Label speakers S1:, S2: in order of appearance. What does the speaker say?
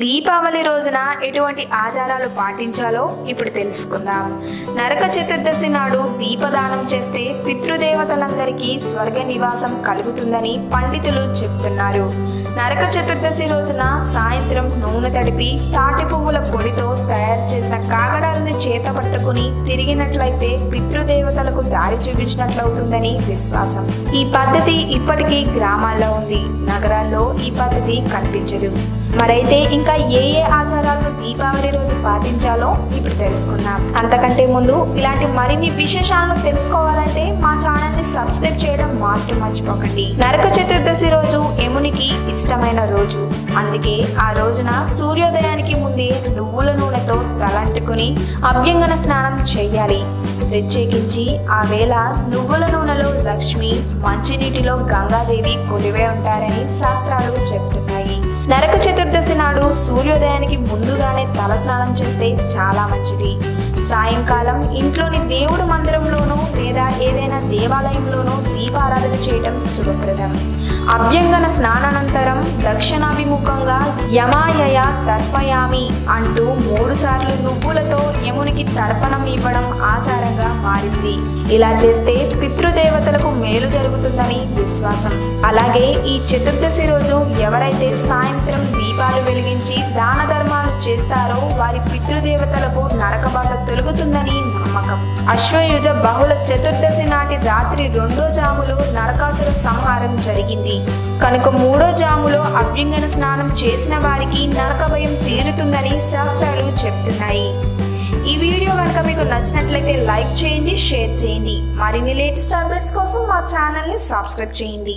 S1: దీపావళి రోజున ఎటువంటి ఆచారాలు పాటించాలో ఇప్పుడు తెలుసుకుందాం. నరక చతుర్దశి నాడు దీపదానం చేస్తే పితృదేవతలందరికీ స్వర్గ నివాసం కలుగుతుందని పండితులు చెప్తున్నారు. నరక చతుర్దశి రోజున సాయంత్రం నూనె తడిపి తాటి పువ్వుల పొడితో తయారు చేసిన కాగడాలను చేత పట్టుకుని తిరిగినట్లయితే పితృదేవతలకు దారి చూపించినట్లవుతుందని విశ్వాసం. ఈ పద్ధతి ఇప్పటికీ గ్రామాల్లో ఉంది. నగరాల్లో ఈ పద్ధతి కనిపించదు. మరైతే ఇంకా ఇంకా ఏ ఏ ఆచారాలను దీపావళి రోజు పాటించాలో ఇప్పుడు తెలుసుకుందాం. అంతకంటే ముందు ఇలాంటి మరిన్ని విశేషాలను తెలుసుకోవాలంటే మా ఛానల్ని సబ్స్క్రైబ్ చేయడం మాత్రం మర్చిపోకండి. నరక చతుర్దశి రోజు యమునికి ఇష్టమైన రోజు. అందుకే ఆ రోజున సూర్యోదయానికి ముందే నువ్వుల నూనెతో తలంటుకుని అభ్యంగన స్నానం చేయాలి. ప్రత్యేకించి ఆ వేళ నువ్వుల నూనెలో లక్ష్మి మంచినీటిలో గంగాదేవి కొలివే ఉంటారని శాస్త్రాలు చెప్తారు సూర్యోదయానికి ముందుగానే తలస్నానం చేస్తే చాలా మంచిది. సాయంకాలం ఇంట్లోని దేవుడు మందిరంలోనూ లేదా ఏదైనా దేవాలయంలోనూ దీపారాధన చేయటం శుభప్రదం. అభ్యంగన స్నానానంతరం దక్షిణాభిముఖంగా యమాయయ తర్పయామి అంటూ మూడు సార్లు నువ్వులతో యమునికి తర్పణం ఇవ్వడం ఆచారంగా మారింది. ఇలా చేస్తే పితృదేవతలకు మేలు జరుగుతుందని విశ్వాసం. అలాగే ఈ చతుర్దశి రోజు ఎవరైతే సాయంత్రం దీప వెలిగించి దాన ధర్మాలు చేస్తారో వారి పితృదేవతలకు నరకబాధ తొలుగుతుందని నమ్మకం. అశ్వయుజ బహుళ చతుర్దశి నాటి రాత్రి రెండో జాములో నరకాసుర సంహారం జరిగింది. కనుక మూడో జాములో అభ్యంగన స్నానం చేసిన వారికి నరక భయం తీరుతుందని శాస్త్రాలు చెప్తున్నాయి. ఈ వీడియో కనుక మీకు నచ్చినట్లయితే లైక్ చేయండి షేర్ చేయండి. మరిన్ని లేటెస్ట్ అప్డేట్స్ కోసం మా ఛానల్ని సబ్స్క్రైబ్ చేయండి.